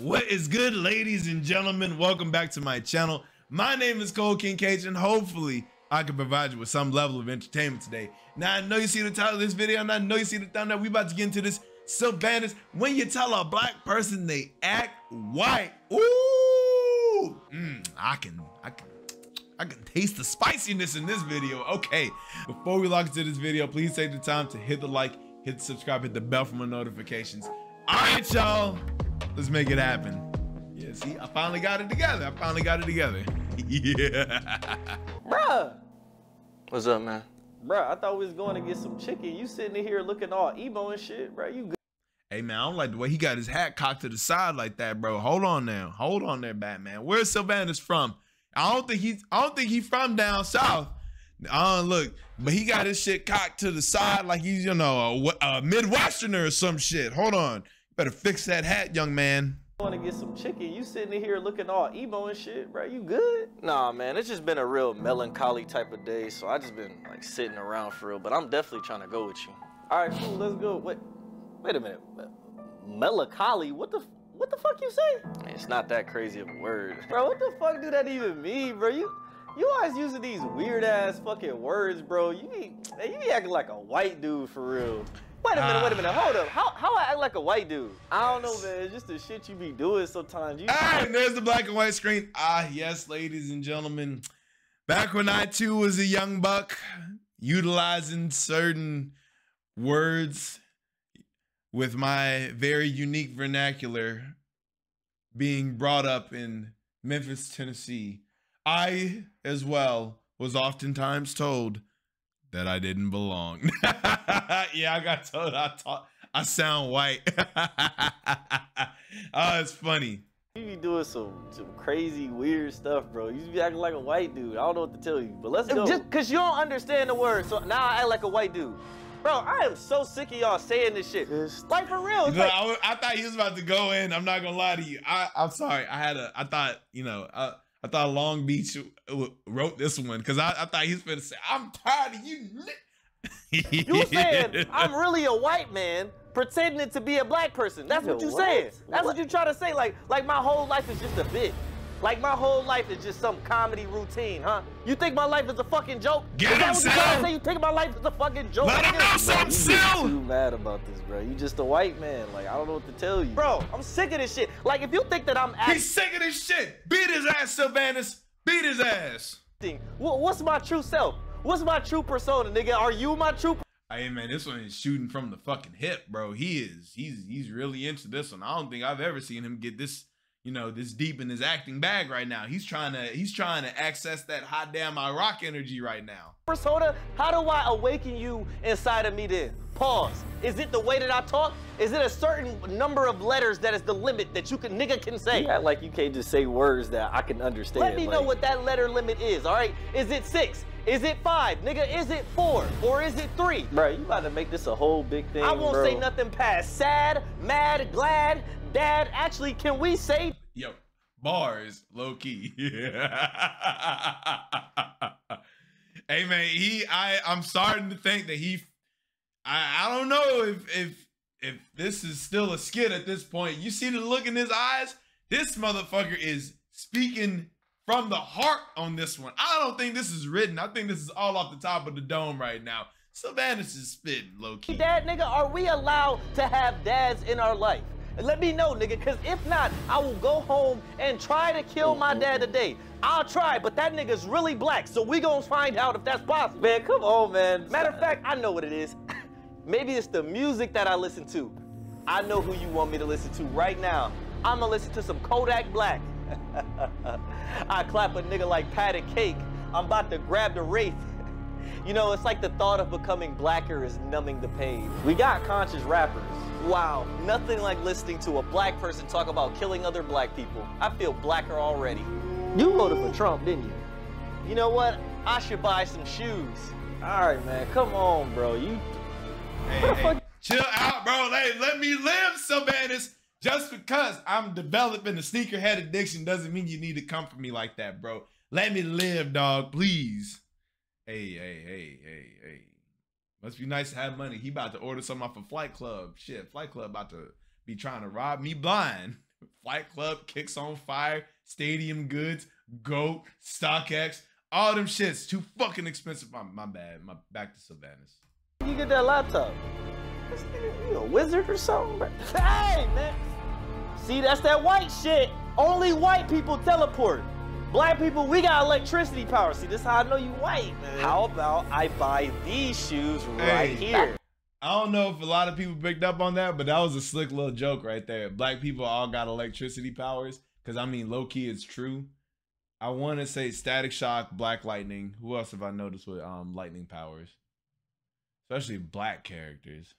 What is good, ladies and gentlemen? Welcome back to my channel. My name is Cole King Cage, and hopefully I can provide you with some level of entertainment today. Now, I know you see the title of this video, and I know you see the thumbnail. We about to get into this Cilvanis. When you tell a black person they act white, ooh, mm, I can, I can, I can taste the spiciness in this video. Okay, before we lock into this video, please take the time to hit the like, hit the subscribe, hit the bell for more notifications. All right, y'all. Let's make it happen. Yeah, see, I finally got it together. I finally got it together. yeah. Bruh, What's up, man? bruh, I thought we was going to get some chicken. You sitting here looking all emo and shit, bro. You good? Hey man, I don't like the way he got his hat cocked to the side like that, bro. Hold on now. Hold on there, Batman. Where's Cilvanis from? I don't think he's I don't think he's from down south. I don't look, but he got his shit cocked to the side like he's, you know, a, a Midwesterner or some shit. Hold on. Better fix that hat, young man. Want to get some chicken. You sitting here looking all emo and shit, bro. You good? Nah, man, it's just been a real melancholy type of day, so I just been like sitting around for real. But I'm definitely trying to go with you. All right, cool. Let's go. Wait, wait a minute. Melancholy? What the? What the fuck you say? It's not that crazy of a word. Bro, what the fuck do that even mean, bro? You you always using these weird ass fucking words, bro. You be you be acting like a white dude for real. Wait a minute, wait a minute, hold up. How how I act like a white dude? I don't know, man. It's just the shit you be doing sometimes. You Ah, and there's the black and white screen. Ah, yes, ladies and gentlemen. Back when I too was a young buck, utilizing certain words with my very unique vernacular being brought up in Memphis, Tennessee, I as well was oftentimes told that I didn't belong. yeah, I got told I talk I sound white. oh, it's funny. You be doing some some crazy weird stuff, bro. You be acting like a white dude. I don't know what to tell you, but let's go. Just cause you don't understand the word, so now I act like a white dude. Bro, I am so sick of y'all saying this shit. Like for real. No, like, I, I thought he was about to go in. I'm not gonna lie to you. I, I'm sorry. I had a. I thought you know. I, I thought Long Beach w- w- wrote this one because I, I thought he was gonna say, "I'm tired of you." you saying I'm really a white man pretending to be a black person. That's what you Nigga, saying. That's what What? you trying to say. Like, like my whole life is just a bit. Like my whole life is just some comedy routine, huh? You think my life is a fucking joke? Get is that him, what you trying to say? You think my life is a fucking joke? Let him nigga? know Bro, something, you Sil. too mad about this, bro. You just a white man. Like I don't know what to tell you, bro. I'm sick of this shit. Like if you think that I'm acting. He's sick of this shit. Beat his ass, Cilvanis. Beat his ass. acting. What's my true self? What's my true persona, nigga? Are you my true? Hey man, this one is shooting from the fucking hip, bro. He is. He's he's really into this one. I don't think I've ever seen him get this, you know, this deep in his acting bag right now. He's trying to he's trying to access that hot damn I rock energy right now. Persona? How do I awaken you inside of me then? Pause. Is it the way that I talk? Is it a certain number of letters that is the limit that you can nigga can say? You act like you can't just say words that I can understand. Let me know what that letter limit is, all right? Is it six? Is it five? Nigga, is it four? Or is it three? Bro, you about to make this a whole big thing. I won't bro. say nothing past sad, mad, glad, dad. Actually, can we say Yo, bars, low key. hey man, he I I'm starting to think that he I I don't know if if if this is still a skit at this point. You see the look in his eyes? This motherfucker is speaking from the heart on this one. I don't think this is written. I think this is all off the top of the dome right now. Cilvanis is spitting low key. dad, nigga? Are we allowed to have dads in our life? Let me know, nigga, because if not, I will go home and try to kill my mm-hmm. dad today. I'll try, but that nigga's really black, so we gonna find out if that's possible. Man, come on, man. Matter of fact, I know what it is. Maybe it's the music that I listen to. I know who you want me to listen to right now. I'm gonna listen to some Kodak Black. I clap a nigga like patted cake. I'm about to grab the wraith. You know, it's like the thought of becoming blacker is numbing the pain. We got conscious rappers. Wow, nothing like listening to a black person talk about killing other black people. I feel blacker already. You voted for Trump, didn't you? You know what? I should buy some shoes. All right, man. Come on, bro. You Hey, hey, chill out, bro. Let, let me live, Cilvanis. Just because I'm developing a sneakerhead addiction doesn't mean you need to come for me like that, bro. Let me live, dog, please. Hey, hey, hey, hey, hey. Must be nice to have money. He about to order something off of Flight Club. Shit, Flight Club about to be trying to rob me blind. Flight Club, Kicks on Fire, Stadium Goods, Goat, StockX, all them shits too fucking expensive. My, my bad. My back to Cilvanis. You get that laptop. You a wizard or something? Hey, man. See, that's that white shit. Only white people teleport. Black people, we got electricity power. See, this is how I know you white, man. How about I buy these shoes right Hey. here? I don't know if a lot of people picked up on that, but that was a slick little joke right there. Black people all got electricity powers. Cause I mean, low key, it's true. I want to say Static Shock, Black Lightning. Who else have I noticed with um lightning powers? Especially black characters.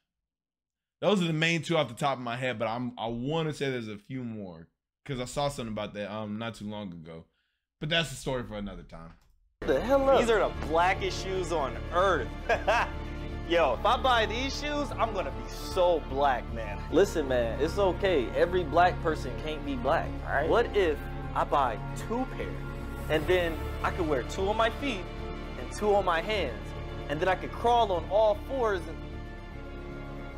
Those are the main two off the top of my head, but I'm I want to say there's a few more because I saw something about that um not too long ago. But that's a story for another time. the hell up? These are the blackest shoes on earth. Yo, if I buy these shoes, I'm gonna be so black, man. Listen, man, it's okay. Every black person can't be black, all right? What if I buy two pairs, and then I could wear two on my feet and two on my hands, and then I could crawl on all fours and...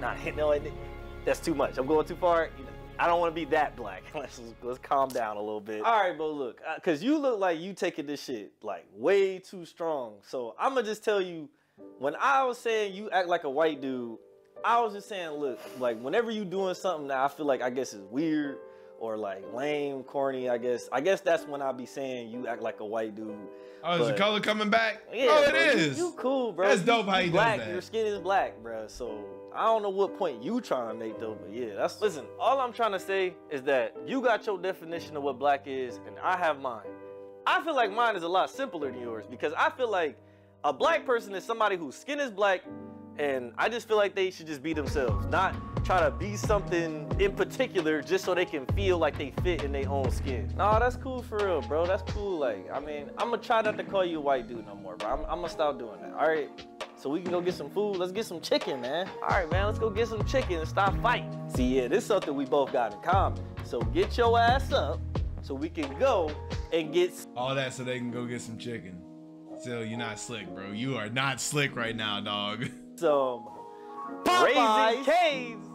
Nah, no, I- that's too much. I'm going too far. I don't want to be that black. Let's let's calm down a little bit. All right, but look, uh, cause you look like you taking this shit like way too strong. So I'm gonna just tell you, when I was saying you act like a white dude, I was just saying, look, like whenever you doing something that I feel like I guess is weird or like lame, corny, I guess. I guess that's when I be saying you act like a white dude. Oh, is the color coming back? Yeah, oh, it bro, you- is. You, cool, bro. That's You- dope how you black. that. Your skin is black, bro. So I don't know what point you trying to make though, but yeah, that's listen. All I'm trying to say is that you got your definition of what black is, and I have mine. I feel like mine is a lot simpler than yours because I feel like a black person is somebody whose skin is black, and I just feel like they should just be themselves, not try to be something in particular just so they can feel like they fit in their own skin. Nah, that's cool for real, bro. That's cool. Like, I mean, I'm gonna try not to call you a white dude no more, bro. I'm, I'm gonna stop doing that. All right. So we can go get some food. Let's get some chicken, man. All right, man. Let's go get some chicken and stop fighting. See, yeah, this is something we both got in common. So get your ass up so we can go and get All that so they can go get some chicken. Still, you're not slick, bro. You are not slick right now, dog. some Popeyes. Raising Cane's.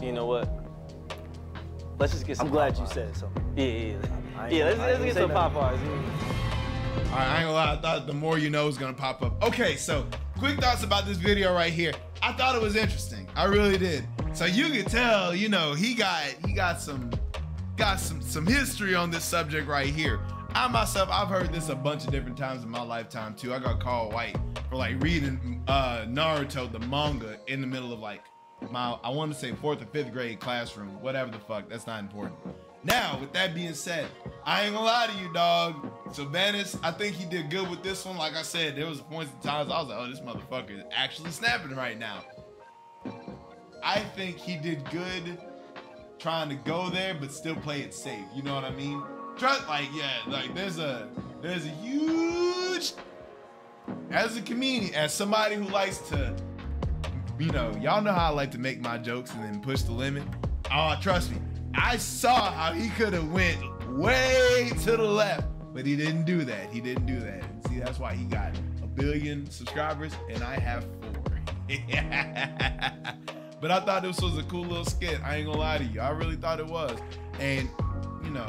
You know what? Let's just get some I'm glad you said something. Yeah, yeah, yeah. Yeah, let's, let's get some nothing. Popeyes. yeah. All right, I ain't gonna lie. I thought the more you know is gonna pop up. Okay, so quick thoughts about this video right here. I thought it was interesting. I really did. So you could tell, you know, he got he got some got some some history on this subject right here. I myself, I've heard this a bunch of different times in my lifetime too. I got called white for like reading uh Naruto the manga in the middle of like my I want to say fourth or fifth grade classroom, whatever the fuck. That's not important. Now, with that being said, I ain't gonna lie to you, dog. Cilvanis, I think he did good with this one. Like I said, there was points and times I was like, oh, this motherfucker is actually snapping right now. I think he did good trying to go there, but still play it safe. You know what I mean? Trust, like, yeah, like there's a there's a huge as a comedian, as somebody who likes to, you know, y'all know how I like to make my jokes and then push the limit. Oh, trust me, I saw how he could have went way to the left, but he didn't do that. He didn't do that. See, that's why he got a billion subscribers and I have four. but I thought this was a cool little skit. I ain't gonna lie to you. I really thought it was. And, you know,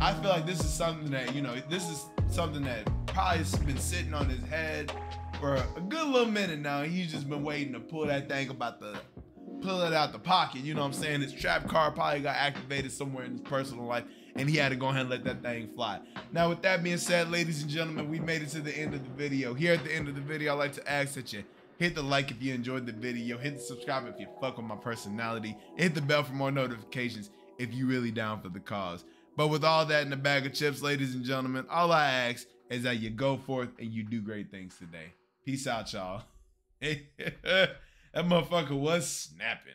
I feel like this is something that, you know, this is something that probably has been sitting on his head for a good little minute now. He's just been waiting to pull that thing about the pull it out the pocket. You know what I'm saying? His trap card probably got activated somewhere in his personal life, and he had to go ahead and let that thing fly. Now, with that being said, ladies and gentlemen, we made it to the end of the video. Here at the end of the video, I'd like to ask that you hit the like if you enjoyed the video, hit the subscribe if you fuck with my personality, hit the bell for more notifications if you really down for the cause. But with all that in the bag of chips, ladies and gentlemen, all I ask is that you go forth and you do great things today. Peace out, y'all. that motherfucker was snapping.